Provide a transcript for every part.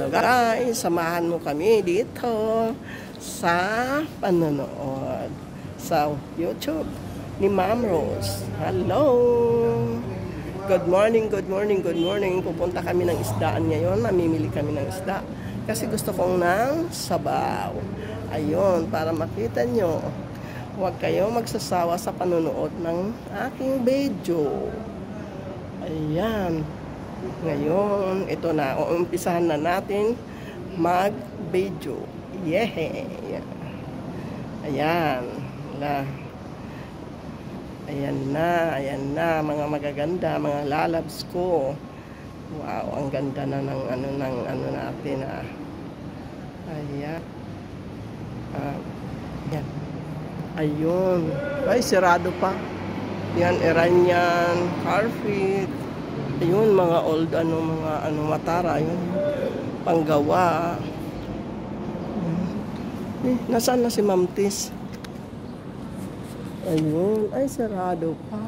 Guys, samahan mo kami dito sa panonood sa YouTube ni Ma'am Rose. Hello! Good morning, good morning, good morning. Pupunta kami ng isdaan ngayon. Mamimili kami ng isda. Kasi gusto kong ng sabaw. Ayun, para makita nyo. Huwag kayo magsasawa sa panonood ng aking video. Ayan. Ngayon, ito na. Uumpisahan na natin mag-video. Yeah. Ayan. Na. Ayan na. Ayan na. Mga magaganda. Mga lalabs ko. Wow. Ang ganda na ng ano, ng ano natin ah. Ayan. Ah, yan. Ayun. Ay, sirado pa. Yan, Iranian, Carfit. Ayun, mga old, ano, mga, ano, matara. Ayun, panggawa. Eh, nasaan na si Ma'am Tis? Ayun, ay, sirado pa.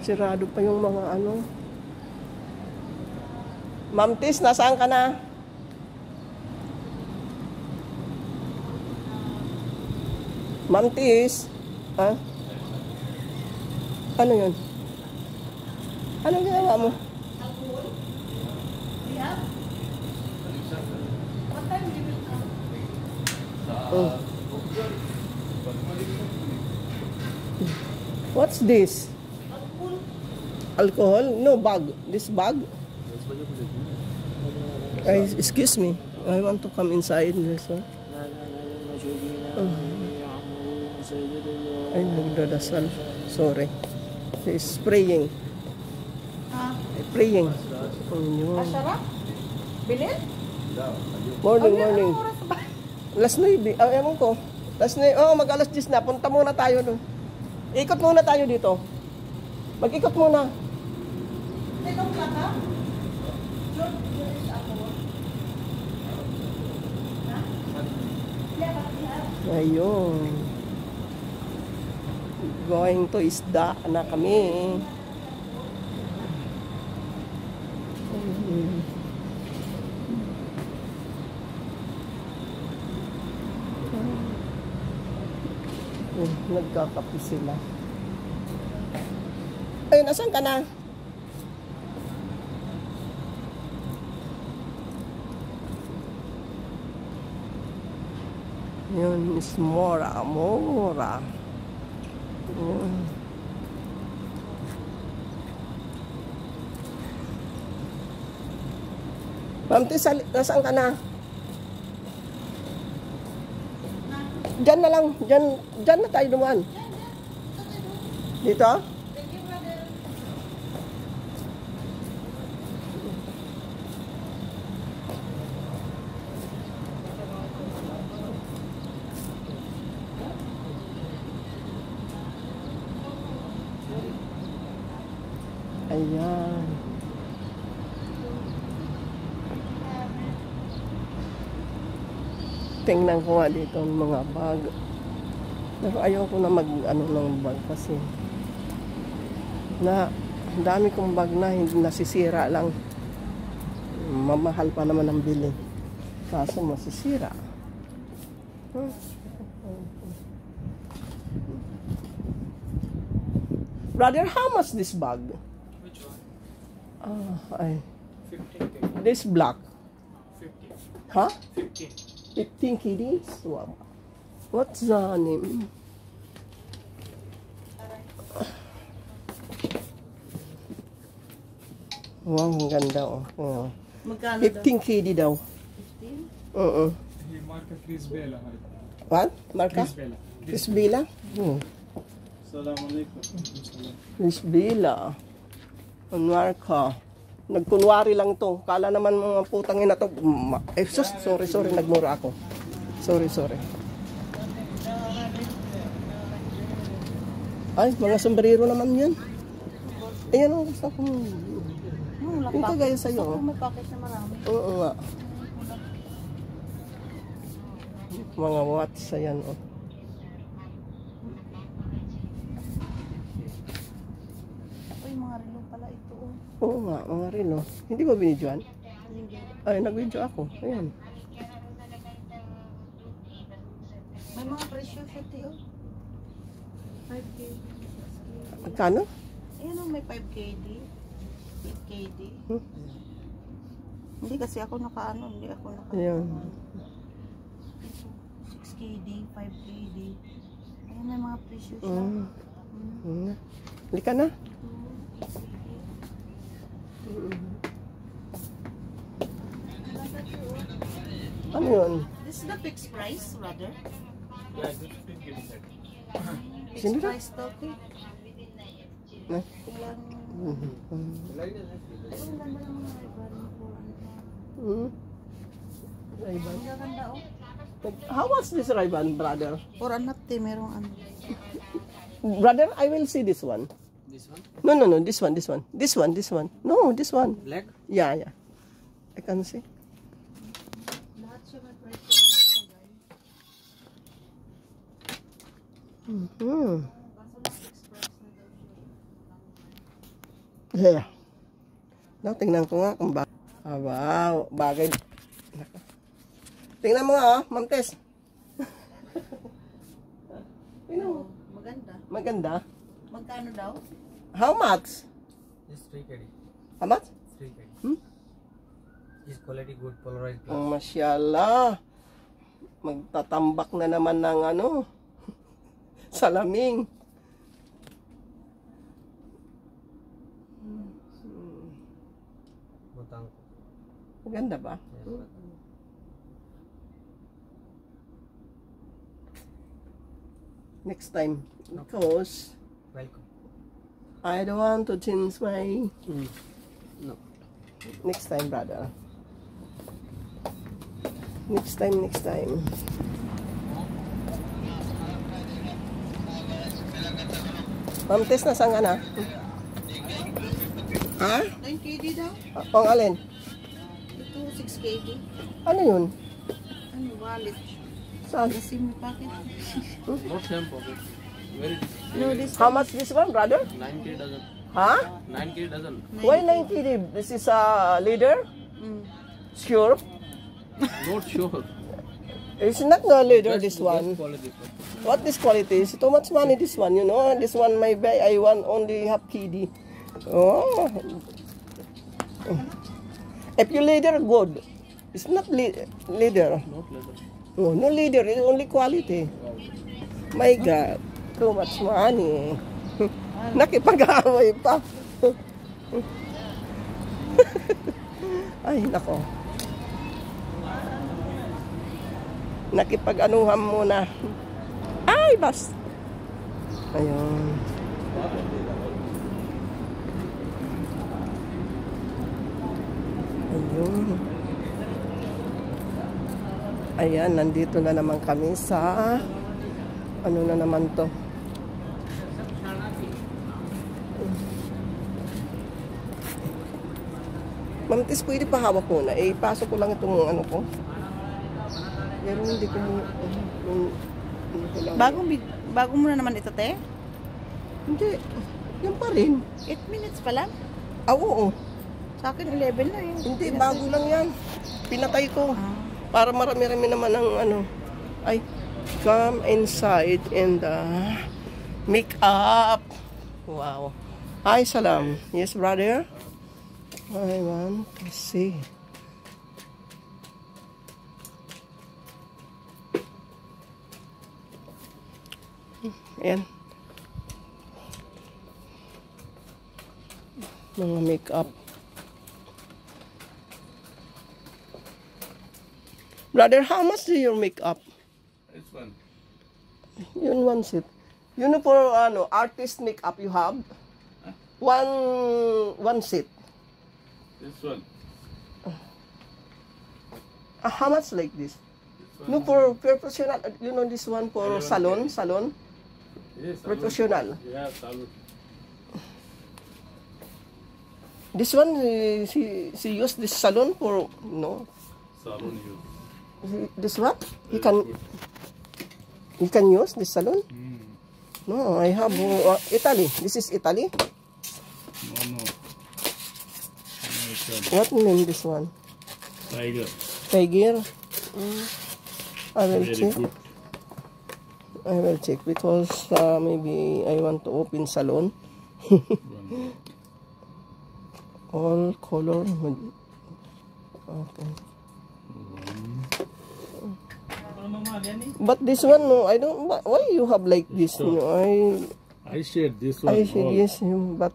Sirado pa yung mga, ano. Ma'am Tis, nasaan ka na? Ma'am Tis? Ha? Ano yun? Ano ginawa mo? Oh. What's this? Alcohol? No, bag. This bag? Ay, excuse me. I want to come inside. So. Ay, nagdadasal. Sorry. He's praying. Praying. Ayun. Asara? Bilin? Morning, morning. Last 9. Ah, ewan ko. Last 9. Oh, mag alas 10 na. Punta muna tayo doon. Ikot muna tayo dito. Mag-ikot muna. Tinong ka is ako. Ayun. Going to isda na kami. Ayun. Ayun, Nagkakapi sila. Ay, nasan ka na? Yun is Mora, Mora. Yun. Ma'am Tis, sali- nasaan ka na? Diyan na lang, diyan, diyan na tayo dumaan. Dito? Ayan. Tingnan ko nga dito ang mga bag. Pero ayoko na mag ano ng bag kasi na dami kong bag na hindi nasisira lang. Mamahal pa naman ang bili. Kaso masisira. Brother, how much this bag? Which one? Ah, ay. 15 This black. 50. Huh? 15. 15 kiddies? Wow. What's the name? Wow, ang ganda oh. Oh. Magkano 15 kiddy daw. 15? Oo. He marka Chris Bella. What? Marka? Chris Bella. Chris Bila? Hmm. Assalamu alaikum. Chris Bila. Marka. Nagkunwari lang to. Kala naman mga putang ina to. Eh, sus, sorry, sorry. Nagmura ako. Sorry, sorry. Ay, mga sombrero naman yan. Ayan ang gusto ko. Hmm, wala Yung kagaya sa'yo, Gusto oh. ko may package na marami. Oo nga. Mga watts, ayan oh. Uy, mga relo pala ito. Oh. Oo nga, mga relo. Hindi ba binidyoan? Ay, nag-video ako. Ayan. May mga presyo siya, Teo. 5 KD. Magkano? Ayan o, may 5 KD. 8 KD. Hmm. Hindi kasi ako nakaano, hindi ako naka Ayan. 6 KD, 5 KD. Ayan may mga presyo siya. Mm. Mm. Halika na. Ano yun? This is the fixed price, rather. Yeah, this is. Fixed price daw, Teo. Na? Ilang... Mhm. Mm. Ray-Ban. How much this Ray-Ban, brother? For anak, Teo, merong ano. Brother, I will see this one. This one? No, no, no, this one, this one. This one, this one. No, this one. Black? Yeah, yeah. I can see. Price. Hmm. Yeah. No, tingnan ko nga kung ba. Ah, wow, bagay. Tingnan mo nga, oh, Ma'am Tess. Tingnan mo. Maganda. Maganda. Magkano daw? How much? This 3 KD. How much? 3 KD. Hmm? This quality good polarized glass. Oh, masyallah. Magtatambak na naman ng ano. Salaming. Matang. Maganda ba? Yes. Next time. Because Welcome. I don't want to change my... No. Next time, brother. Next time, next time. Ma'am Tess, nasaan ka na? Ha? 9 KD daw? Ah, Pang alin? Ito, 6 KD. Ano yun? Ano, wallet. Saan? Kasi may packet. Not same pocket. Very No, this How much this one, brother? 9 K dozen. Ha? 9 K dozen. Why 90 rib? This is a leader? Mm. Sure? Not sure. It's not no leader, this one. quality. What this quality is? Too much money this one, you know. This one may buy. I want only half KD. Oh. If you leader, good. It's not le- leader. Not leather. Oh, no leader. It's only quality. My God. Too much money. Nakipag-away pa. Ay, nako. Nakipag-anuham muna. Ay, bas. Ayun. Ayun. Ayan, nandito na naman kami sa ano na naman to. Ma'am Tis, pwede pa hawak muna. Eh, pasok ko lang itong ano ko. Pero hindi ko ko lang- Bagong, bago mo na naman ito, te? Hindi. Yan pa rin. 8 minutes pa lang. Ah, oo. Sa akin, 11 na yun. Hindi, bago lang yan. Pinatay ko. Ah. Para marami-rami naman ang ano. Ay, come inside and uh, make up. Wow. Hi, salam. Yes, brother? I want to see. Ayan. Mga make-up. Brother, how much do your make-up? This one. Yun one set. Yun for ano, artist makeup you have. One one set. This one. Ah, how much like this? This No for professional, you know this one for salon, salon, Yes, salute. professional. Yeah, salute. This one eh, she she use this salon for no. Salon use. This what? He can he can use this salon? Mm. No, I have uh, Italy. This is Italy. No, no. No, it's, um, What name this one? Tiger. Tiger. Mm. I will Very check. good. I will check because uh, maybe I want to open salon. All color. Okay. But this one, no, I don't. wh- Why you have like this? No, I, I shade this one. I all. yes, but.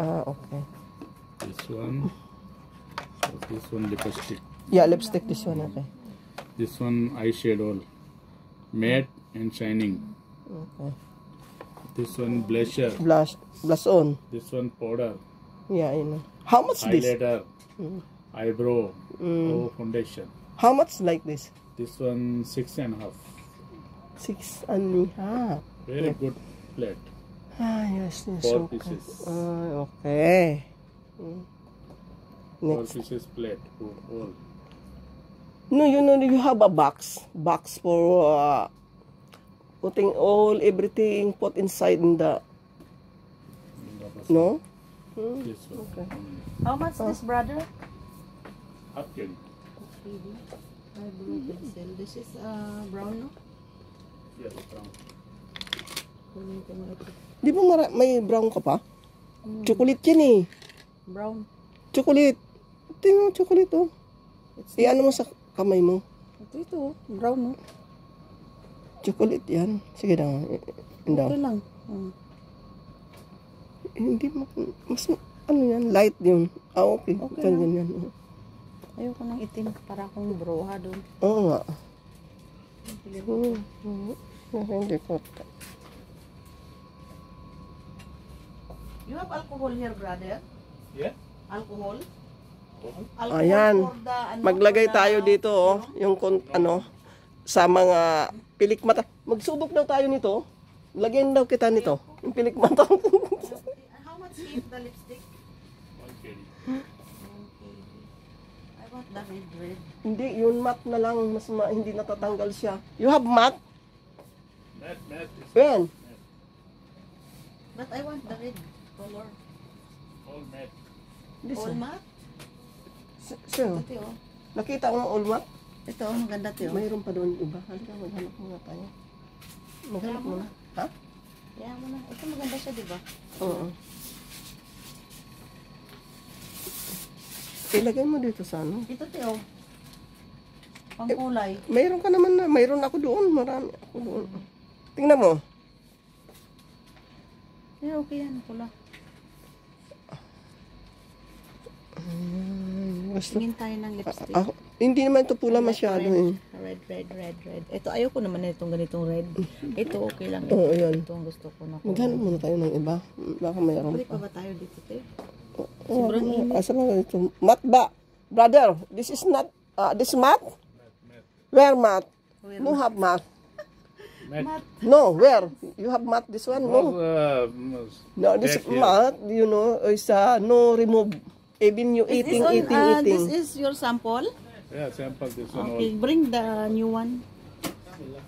Ah, okay. This one. So this one lipstick. Yeah, lipstick. This one, okay. This one eyeshade all. Matte and shining. Okay. This one blusher. Blush, blush on. This one powder. Yeah, I know. How much this? Highlighter. Eyebrow. Mm. Oh, foundation. How much like this? This one six and a half. Six and a half. Very good plate. Ah, yes, yes. Four okay. pieces. Ah, okay. Mm. Four Next. pieces plate. Oh, all. No, you know, you have a box. Box for uh, putting all, everything put inside in the, no? Hmm, This one. Okay. Mm. How much this, brother? Half kg. Eyebrow pencil. This is uh, brown, no? Yes, brown. Ko. Di ba mara- may brown ka pa? Chocolate yan eh. Brown. Chocolate. Tingnan mo, chocolate oh. It's Iyan mo sa kamay mo. Ito, ito. Brown, no? Chocolate yan. Sige na. eh, Hindi. Ito lang. Hmm. Hindi mo, mas, ano yan, light yun. Ah, okay. Okay Ganyan yan. oh. Ayoko ng itim para akong broha doon. Oo nga. Hmm. hmm. Hindi ko. You have alcohol here, brother? Yeah. Alcohol? Ayan. for the, ano, Maglagay for the- tayo dito, oh. Yung, kon- ano, sa mga pilik mata. Magsubok daw tayo nito. Lagyan daw kita nito. Yung pilik mata. How much is the lipstick? One kg. I want the red red. hindi, yun matte na lang. Mas ma- hindi natatanggal siya. You have matte? Matte, matte. is When? But I want the red color. All matte. This All one. matte? S- Sir, Ito, oh. nakita ko ng all matte? Ito, oh, maganda ito. Mayroon pa doon iba. Halika, maghanap muna tayo. Maghanap muna. Ha? Kaya mo na. Ito maganda siya, di ba? Oo. Ilagay mo dito sa ano. Ito, Teo. Pang kulay. Mayroon ka naman na. Mayroon ako doon. Marami ako doon. Tingnan mo. Eh, okay yan. Pula. Gusto. Tingin tayo ng lipstick. Ako, hindi naman ito pula masyado eh. Red, red, red, red. Ito, ayoko naman na itong ganitong red. Ito, okay lang. Ito, Oo, yan. ito ang gusto ko na. Maghanap muna tayo ng iba. Baka mayroon Pwede pa. pa ba tayo dito, Teo? Oh, asa ba ito? Mat ba? Brother, this is not, uh, this mat? Where mat? No have mat. Matte. No, where? You have mat this one? Oh, No. uh, No, this mat, you know, is uh, no remove. Even you Is eating, this, on, eating, uh, eating. this is your sample? Yeah, sample this one. Okay, bring the new one. All.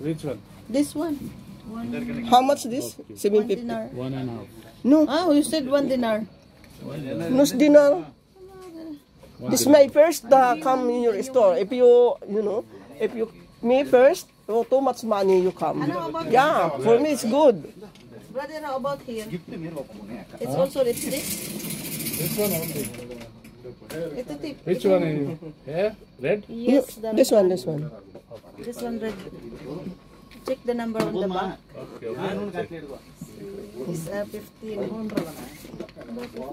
Which one? This one. One, How much this? 750. dinar. One and a half. No, Oh, you said one dinar. no dinar. This is my first uh, come in your store. If you, you know, if you, me first, oh, too much money you come. Yeah, for me it's good. Brother, how about here? It's also lipstick. This one only. Ito tip. Which one is here? Red? Yes, the This one, this one. This one red. Check the number on the back. Okay, okay. It's uh, 15.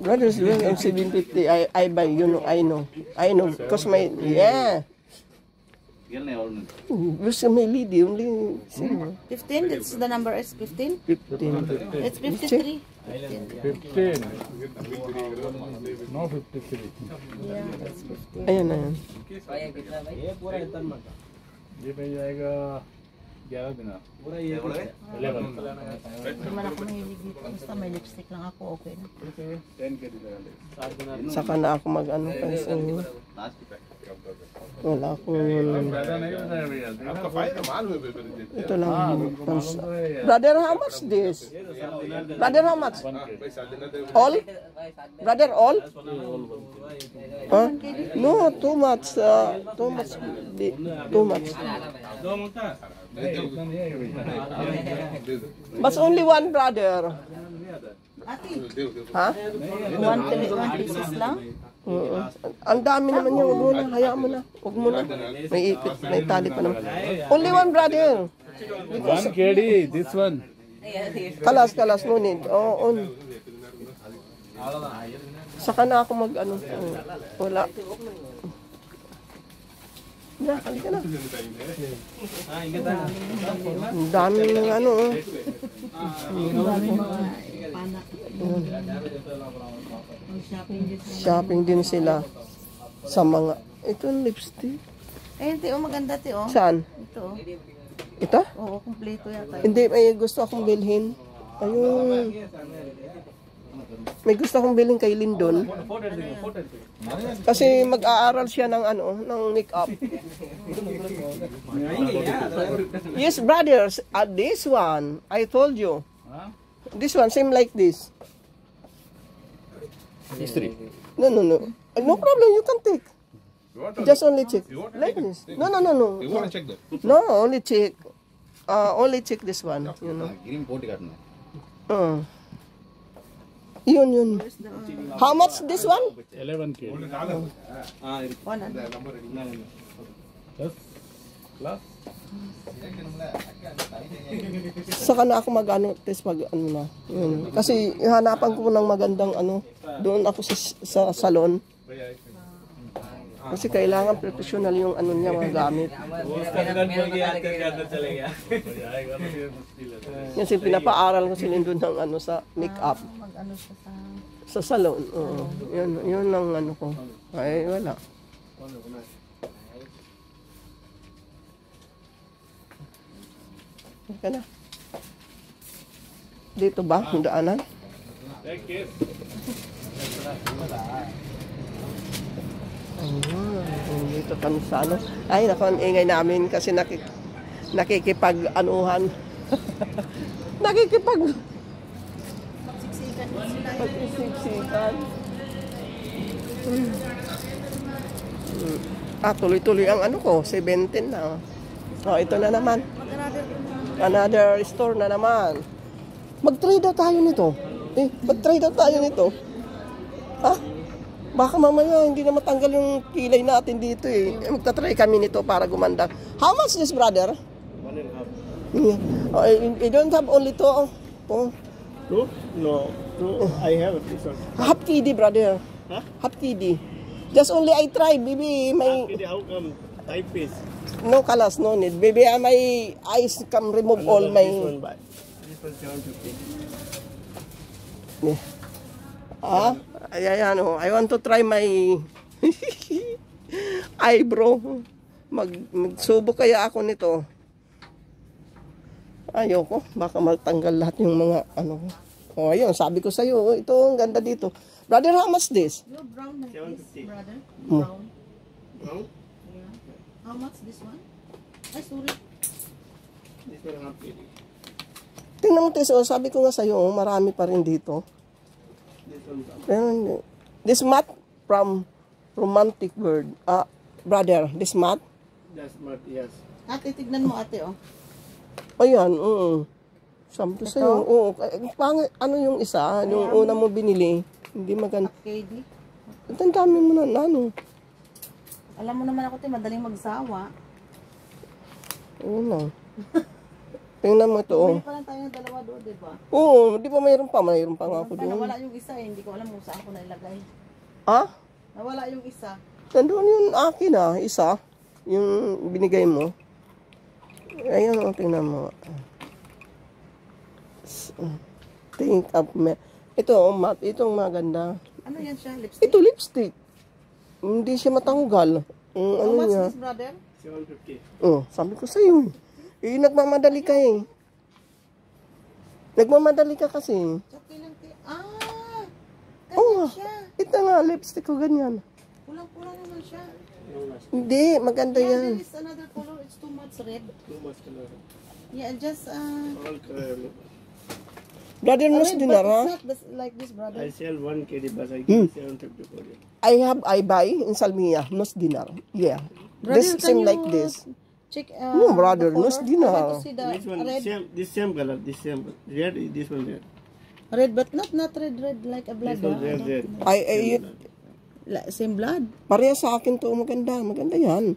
Brothers, doing on 750. I, I buy, you know, I know. I know, because my, yeah. Because my lady only, 15? That's the number is 15? 15. It's 53. 15. No 53. Yeah, that's 15. Ayan na yan. ये मिल जाएगा Gawag na. Eleven. Hindi man ako mahilig dito. Basta may lipstick lang ako, okay na. Okay. Saka na ako mag-ano kasi. Wala akong... Ito lang. Brother, how much this? Brother, how much? All? Brother, all? Huh? No, too much. Uh, too much. Too much. But only one brother. Ha? One, three, lang? Oo. Ang dami naman niya. Huwag mo na. Hayaan mo na. Huwag mo na. May ipit. May tali pa naman. Only one brother. One kedi. This one. Kalas, kalas. No need. Oo. Oh, Saka na ako mag ano. Wala. Na, halika na. Ang dami ng ano. oh. Shopping din sila sa mga... Ito yung lipstick. Eh, ito, oh, maganda, oh. Saan? Ito, oh. Ito? Oo, kumpleto yata. Hindi, may gusto akong bilhin. Ayun. May gusto kong bilhin kay Lindon. Kasi mag-aaral siya ng ano, ng make-up. yes, brothers, at this one, I told you. This one, same like this. History. No, no, no. Uh, no problem, you can take. Just only check. Like this. No, no, no, no. You want to check that? No, only check. Uh, only check this one, you know. Uh. Yun, yun. How much this one? 11k. Ah, plus. Saka na ako mag-ano test pag ano na. Yun. Kasi hanapan ko ng magandang ano doon ako sa, sa salon. Kasi kailangan professional yung ano niya, mga gamit. Kasi pinapaaral ko sila doon ng ano sa make-up. Sa... Sa salon. Oo. Yun, yun ang ano ko. Ay, wala. Ka na. Dito ba? Ang daanan? Ayun, dito kami sa ano. Ay, naku, ang ingay namin kasi nakik nakikipag-anuhan. nakikipag Siksikan din sila. pagsiksikan. Hmm. Ah, tuloy-tuloy ang ano ko, 17 na. Oh, ito na naman. Another store na naman. Mag-trade out tayo nito. Eh, mag-trade out tayo nito. Ha? Baka mamaya hindi na matanggal yung kilay natin dito eh. eh magta-try kami nito para gumanda. How much this, brother? One and a half. Yeah. Oh, you, you don't have only two? Oh. oh. Two? No. Two. I have this one. Half KD, brother. Huh? Half KD. Just only I try, baby. May Okay, how come? Type piece. no kalas, no need. Baby, I may eyes come remove all This my... one by. This one 750. Yeah. Ah, ay, ay, ano, I want to try my eyebrow. Mag, magsubo kaya ako nito. Ayoko, baka matanggal lahat yung mga ano. Oh, ayun, sabi ko sa iyo, ito ang ganda dito. Brother, how much this? No brown like this, 750. brother. Hmm. Brown. Brown? Yeah. How much this one? Ay, sorry. This one KD. Tingnan mo, Tess, oh, sabi ko nga sa iyo, marami pa rin dito. Hindi. This mat from romantic bird. Ah, brother, this mat. That's what, yes. Ate, tignan mo ate, oh. Ayan, oo. Sabi ko sa'yo, oo. Pangit, ano yung isa, yung una mo binili, hindi maganda. KD. At ang dami mo na, ano. Alam mo naman ako, te, madaling magsawa. Ayun na. Tingnan mo ito, oh. Bili pa lang tayo ng dalawa doon, di ba? Oo, di ba mayroon pa? Mayroon pa nga ako doon. nawala yung isa eh, hindi ko alam kung saan ko nailagay. Ha? Nawala yung isa. Nandun yung akin ah, isa. Yung binigay mo. Ayun, oh, tingnan mo. Think of me. Ito, oh, mat, itong maganda. Ano yan siya? Lipstick? Ito, lipstick. Hindi siya matanggal. Ang How ano much niya. this, brother? 750. Oh, sabi ko sa iyo. Eh, nagmamadali ka eh. Nagmamadali ka kasi. Okay lang, te. Ah! Oo. Ganyan siya. Ito nga, lipstick ko ganyan. Pulang-pulang naman siya. Hindi, maganda Yeah, there yan. is another color. It's too much red. Too much color. Yeah, just uh. All color. Brother Nus red, but Dinara, it's not this, like this, brother. I sell one kg bus. I Hmm. give 750 for you. I have I buy in Salmia, Nus Dinar. Yeah. Brother, this can same like you this. Check. Uh, No, brother, the no, dinner. The Which one? red. Same. This same color. This same. Red. is This one red. Red, but not not red, red like a blood. This one ah. red. Red. I, I, La- Same blood. pareha sa akin to, maganda. Maganda yan.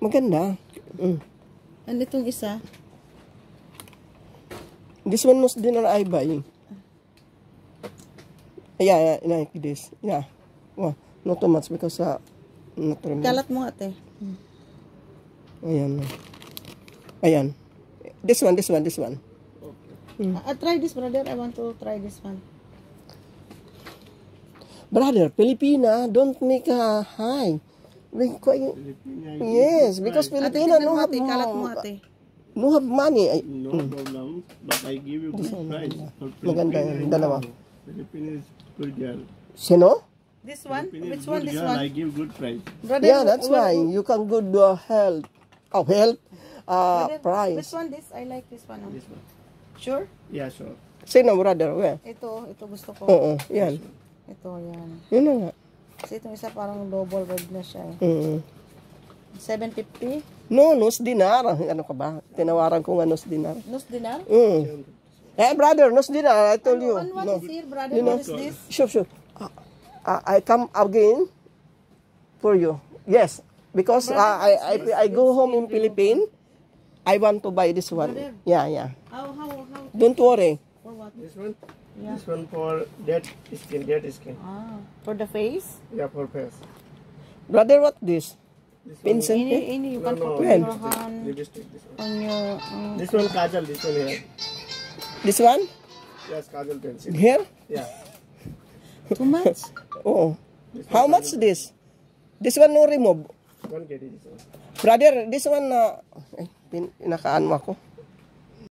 Maganda. Mm. And itong isa. This one Nus Dinar I buy. Yeah, yeah, like this. Yeah. Well, not too much because uh, not remove. Kalat mo ate. Ayan. Ayan. This one, this one, this one. Uh, uh, try this, brother. I want to try this one. Brother, Filipina, don't make a high. Because, yes, because Filipina no have, mo ate. no have money. Ay, No problem. But I give you good price. For Maganda yan, I dalawa. Philippine is good girl. Sino? This one? Philippine is Which one? This girl. I one? give good price. Brother, Yeah, that's wh- why. You can good uh, health. Oh, health? Uh, brother, price. Which one? This? I like this one. This one. Sure? Yeah, sure. Sino, brother? Where? Ito, ito gusto ko. Oo, yan. Ito, yan. Yun na nga. Kasi itong isa parang double red na siya eh. Mm. 750. No, nus dinar. Ano ka ba? Tinawaran ko nga nus dinar. Nus dinar? Mm. Eh, brother, nus dinar. I told you. Ano, what No. is here, brother? You know- what is this? Sure, sure. Uh, uh, I come again for you. Yes, because uh, I, I I go home in Philippines. I want to buy this one. Yeah, yeah. How, how, how? Don't worry. For what? This one? Yeah. This one for dead skin, dead skin. Ah, for the face? Yeah, for face. Brother, what this? This Pencil? Ini, ini, you no, can no, put When? your hand lipstick, this one. on your... Um, This one kajal, this one here. This one? Yes, kajal pencil. Here? Yeah. too much? Oh. How much this? This one no remove. Brother, this one na... Uh, eh, pin, inakaan mo ako.